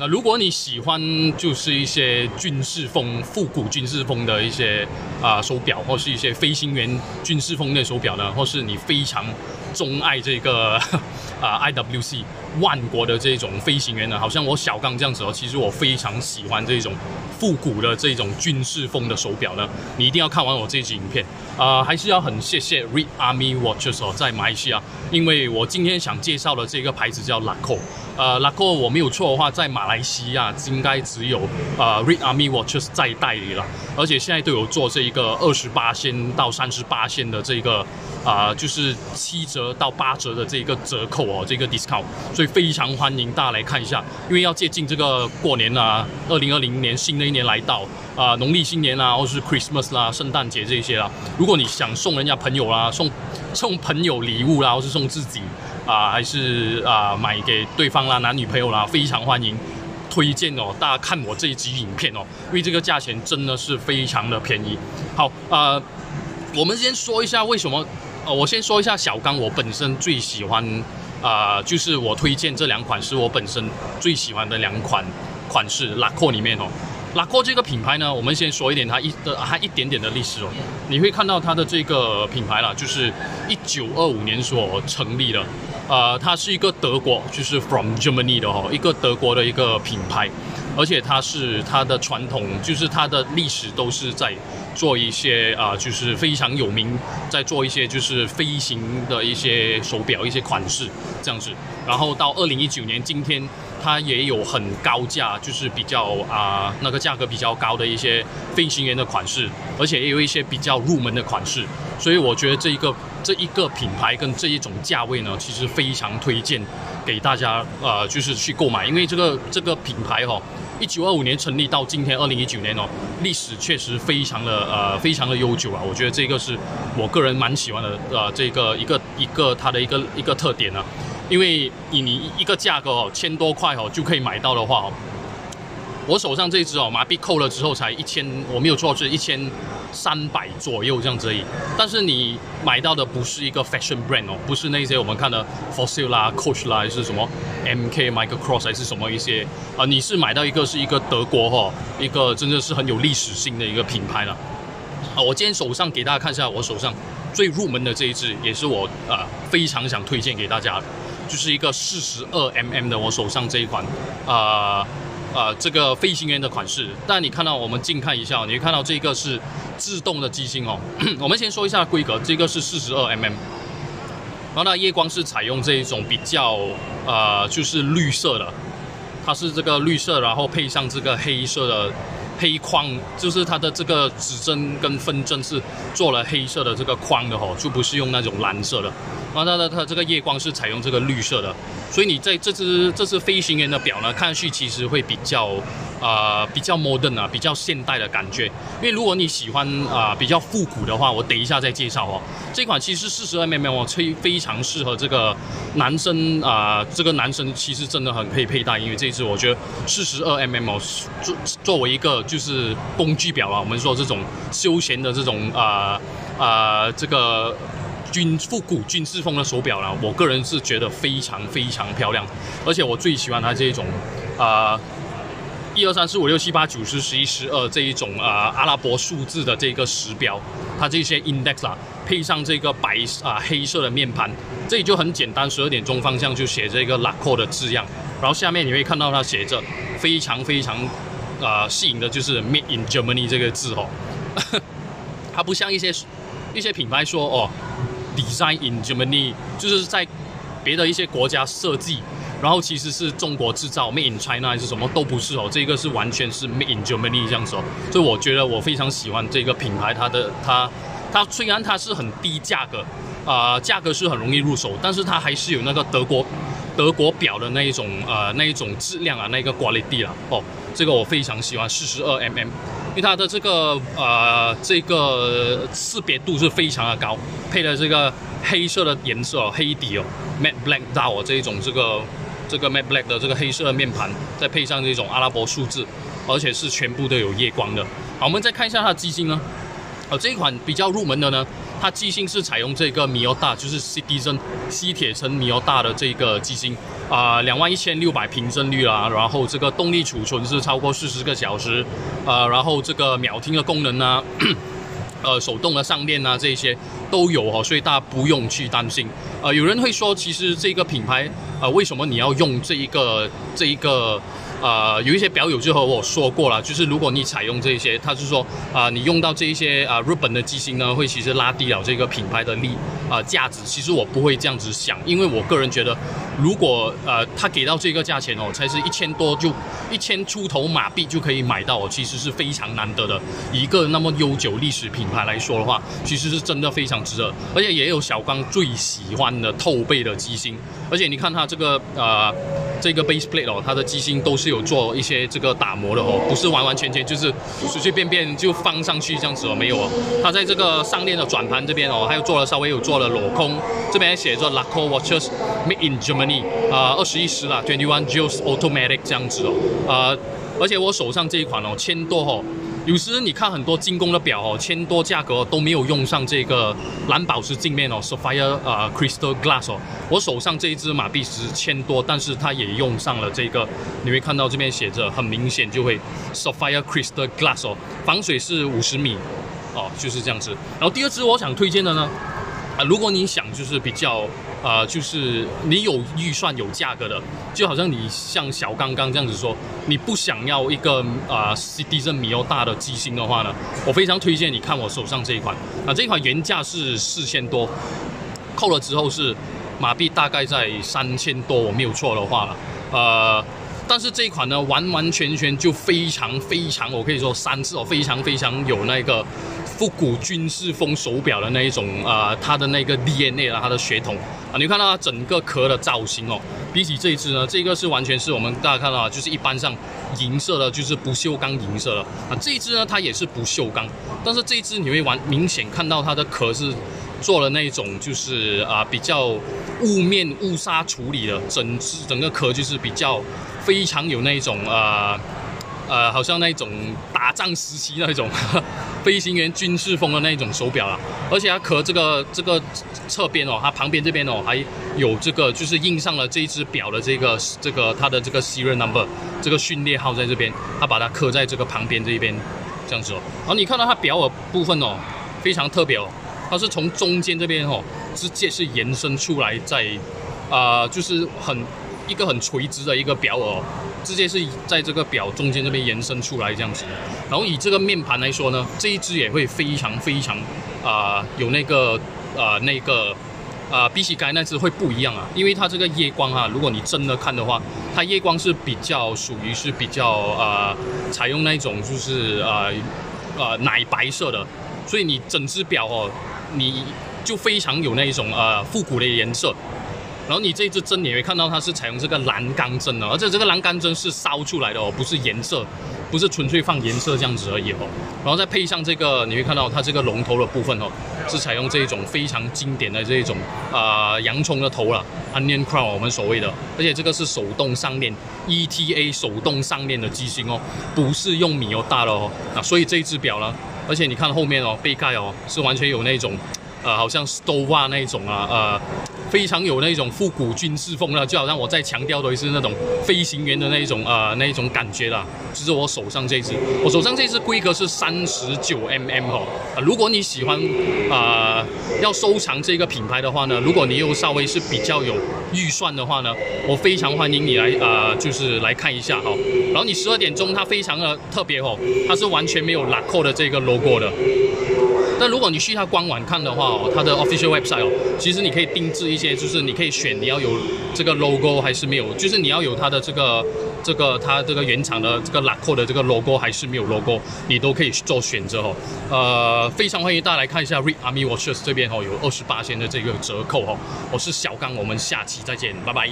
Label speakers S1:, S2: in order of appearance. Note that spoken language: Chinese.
S1: 那如果你喜欢就是一些军事风、复古军事风的一些啊手表，或是一些飞行员军事风的手表呢，或是你非常钟爱这个 啊 IWC 万国的这种飞行员呢，好像我小刚这样子哦，其实我非常喜欢这种复古的这种军事风的手表呢，你一定要看完我这支影片啊，还是要很谢谢 Red Army Watches 哦，在马来西亚，因为我今天想介绍的这个牌子叫 Laco。呃，拉克我没有错的话，在马来西亚应该只有呃 Red Army Watches 在代理了，而且现在都有做这一个二十八仙到三十八仙的这个啊，就是七折到八折的这个折扣哦，这个 discount，所以非常欢迎大家来看一下，因为要接近这个过年啊，二零二零年新的一年来到啊，农历新年啊，或是 Christmas 啦，圣诞节这些啦，如果你想送人家朋友啦，送送朋友礼物啦，或是送自己。啊，还是啊，买给对方啦，男女朋友啦，非常欢迎，推荐哦，大家看我这一集影片哦，因为这个价钱真的是非常的便宜。好，呃，我们先说一下为什么，呃，我先说一下小刚，我本身最喜欢，啊，就是我推荐这两款是我本身最喜欢的两款款式，拉阔里面哦。拉阔这个品牌呢，我们先说一点它一的它一点点的历史哦。你会看到它的这个品牌啦，就是一九二五年所成立的，呃，它是一个德国，就是 from Germany 的哈，一个德国的一个品牌，而且它是它的传统，就是它的历史都是在做一些啊，就是非常有名，在做一些就是飞行的一些手表、一些款式这样子。然后到二零一九年今天。它也有很高价，就是比较啊那个价格比较高的一些飞行员的款式，而且也有一些比较入门的款式，所以我觉得这一个这一个品牌跟这一种价位呢，其实非常推荐给大家呃，就是去购买，因为这个这个品牌哈，一九二五年成立到今天二零一九年哦，历史确实非常的呃非常的悠久啊，我觉得这个是我个人蛮喜欢的呃这个一个一个它的一个一个特点呢。因为以你一个价格哦，千多块哦就可以买到的话哦，我手上这只哦，麻痹扣了之后才一千，我没有错是一千三百左右这样子而已。但是你买到的不是一个 fashion brand 哦，不是那些我们看的 Fossil 啦、Coach 啦，还是什么 MK、Michael Cross 还是什么一些啊，你是买到一个是一个德国哈，一个真的是很有历史性的一个品牌了。啊，我今天手上给大家看一下，我手上最入门的这一只，也是我呃非常想推荐给大家的。就是一个四十二 mm 的，我手上这一款，啊啊，这个飞行员的款式。但你看到，我们近看一下，你会看到这个是自动的机芯哦。我们先说一下规格，这个是四十二 mm，然后呢，夜光是采用这一种比较呃，就是绿色的，它是这个绿色，然后配上这个黑色的。黑框就是它的这个指针跟分针是做了黑色的这个框的吼，就不是用那种蓝色的。然后它的它这个夜光是采用这个绿色的，所以你在这只这只飞行员的表呢，看上去其实会比较。啊，比较 modern 啊，比较现代的感觉。因为如果你喜欢啊比较复古的话，我等一下再介绍哦。这款其实四十二 mm 哦，非非常适合这个男生啊，这个男生其实真的很可以佩戴。因为这支我觉得四十二 mm 哦，作作为一个就是工具表啊，我们说这种休闲的这种啊啊这个军复古军事风的手表呢，我个人是觉得非常非常漂亮。而且我最喜欢它这种啊。一二三四五六七八九十十一十二这一种啊阿拉伯数字的这个时标，它这些 index 啊，配上这个白啊黑色的面盘，这里就很简单，十二点钟方向就写这个 Laco 的字样，然后下面你会看到它写着非常非常啊吸引的就是 Made in Germany 这个字哦，它不像一些一些品牌说哦 Design in Germany，就是在别的一些国家设计。然后其实是中国制造，Made in China 还是什么都不是哦，这个是完全是 Made in Germany 这样子哦，所以我觉得我非常喜欢这个品牌，它的它它虽然它是很低价格，啊价格是很容易入手，但是它还是有那个德国德国表的那一种呃那一种质量啊那个 quality 啦哦，这个我非常喜欢四十二 mm，为它的这个呃这个识别度是非常的高，配的这个黑色的颜色黑底哦，Matte Black Dial 这一种这个。这个 Matte Black 的这个黑色面盘，再配上这种阿拉伯数字，而且是全部都有夜光的。好，我们再看一下它的机芯呢。哦，这一款比较入门的呢，它机芯是采用这个米欧大，就是 CD 帧西铁城米欧大的这个机芯啊，两万一千六百平帧率啦，然后这个动力储存是超过四十个小时，呃，然后这个秒听的功能呢。呃，手动的上链啊，这些都有哈，所以大家不用去担心。呃，有人会说，其实这个品牌，呃，为什么你要用这一个这一个？呃，有一些表友就和我说过了，就是如果你采用这些，他是说啊，你用到这一些啊日本的机芯呢，会其实拉低了这个品牌的利啊价值。其实我不会这样子想，因为我个人觉得，如果呃他给到这个价钱哦，才是一千多就一千出头马币就可以买到，其实是非常难得的。一个那么悠久历史品牌来说的话，其实是真的非常值得，而且也有小刚最喜欢的透背的机芯，而且你看它这个呃这个 base plate 哦，它的机芯都是。有做一些这个打磨的哦，不是完完全全就是随随便便就放上去这样子哦，没有哦。它在这个上链的转盘这边哦，还有做了稍微有做了镂空，这边写着 Laco Watches Made in Germany，啊，二十一时了，Twenty One Joules Automatic 这样子哦，啊，而且我手上这一款哦，千多哦。有时你看很多精工的表哦，千多价格都没有用上这个蓝宝石镜面哦，Sapphire 啊 Crystal Glass 哦。我手上这一只马币十千多，但是它也用上了这个，你会看到这边写着，很明显就会 Sapphire Crystal Glass 哦，防水是五十米哦，就是这样子。然后第二支我想推荐的呢。啊，如果你想就是比较，呃，就是你有预算有价格的，就好像你像小刚刚这样子说，你不想要一个啊 Citizen 米欧大的机芯的话呢，我非常推荐你看我手上这一款。啊，这一款原价是四千多，扣了之后是马币大概在三千多，我没有错的话了，呃。但是这一款呢，完完全全就非常非常，我可以说三次哦，非常非常有那个复古军事风手表的那一种啊，它的那个 DNA 啊，它的血统啊，你看到它整个壳的造型哦，比起这一只呢，这个是完全是我们大家看到啊，就是一般上银色的，就是不锈钢银色的啊，这一只呢，它也是不锈钢，但是这一只你会完明显看到它的壳是。做了那种就是啊比较雾面雾纱处理的，整只整个壳就是比较非常有那种啊呃好像那种打仗时期那种 飞行员军事风的那种手表啊，而且它壳这个这个侧边哦，它旁边这边哦还有这个就是印上了这一只表的这个这个它的这个 serial number 这个序列号在这边，它把它刻在这个旁边这一边这样子哦，然后你看到它表的部分哦非常特别哦。它是从中间这边哦，直接是延伸出来，在啊，就是很一个很垂直的一个表哦，直接是在这个表中间这边延伸出来这样子。然后以这个面盘来说呢，这一只也会非常非常啊，有那个啊那个啊，比起该那只会不一样啊，因为它这个夜光啊，如果你真的看的话，它夜光是比较属于是比较啊，采用那种就是啊啊奶白色的，所以你整只表哦。你就非常有那一种呃复古的颜色，然后你这支针你会看到它是采用这个蓝钢针的，而且这个蓝钢针是烧出来的哦，不是颜色，不是纯粹放颜色这样子而已哦。然后再配上这个，你会看到它这个龙头的部分哦，是采用这一种非常经典的这一种啊洋葱的头了，onion crown 我们所谓的，而且这个是手动上链，ETA 手动上链的机芯哦，不是用米欧大的哦，啊，所以这只表呢。而且你看后面哦，背盖哦是完全有那种，呃，好像 Stova 那种啊，呃，非常有那种复古军事风的，就好像我在强调的是那种飞行员的那种呃那种感觉啦。就是我手上这只，我手上这只规格是三十九 mm 哦。啊，如果你喜欢啊要收藏这个品牌的话呢，如果你又稍微是比较有预算的话呢，我非常欢迎你来啊，就是来看一下哈。然后你十二点钟它非常的特别哦，它是完全没有拉扣的这个 logo 的。但如果你去它官网看的话哦，它的 official website 哦，其实你可以定制一些，就是你可以选你要有这个 logo 还是没有，就是你要有它的这个这个它这个原厂的这个 Laco 的这个 logo 还是没有 logo，你都可以做选择哦。呃，非常欢迎大家来看一下 Red Army Watches 这边哦，有二十八千的这个折扣哦。我是小刚，我们下期再见，拜拜。